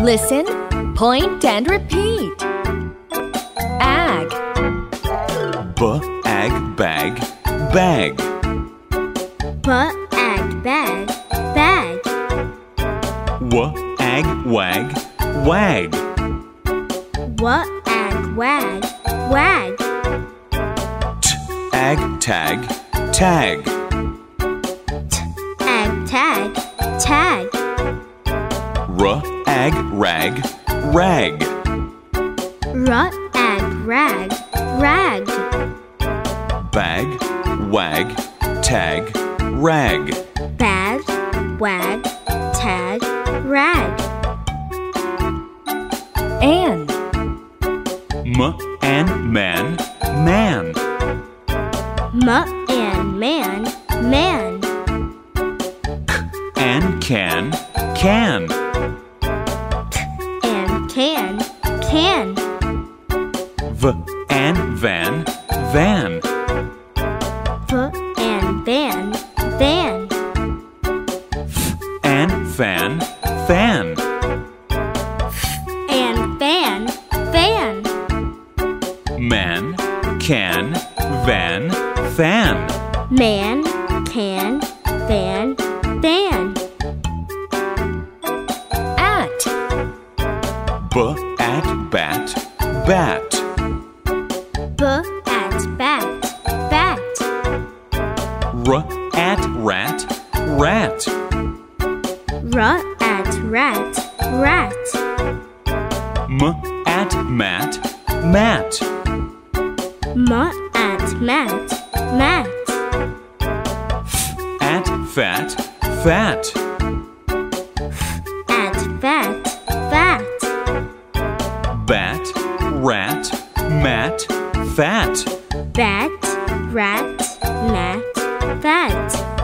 Listen, point, and repeat. Ag, B ag bag bag. B ag bag bag. W ag wag wag. W ag wag wag. T ag tag tag. T ag tag tag. R ag rag rag. R ag rag rag. Bag wag tag rag. Bag wag tag rag. And, M and man man. M and man man. K and can can can. Can. V and van van. V and van van. And fan fan and fan fan man can van fan man can van van B at bat bat. B at bat bat. R at rat rat. R at rat rat. M at mat mat. M at mat mat. At fat fat bat rat mat fat. Bat rat mat fat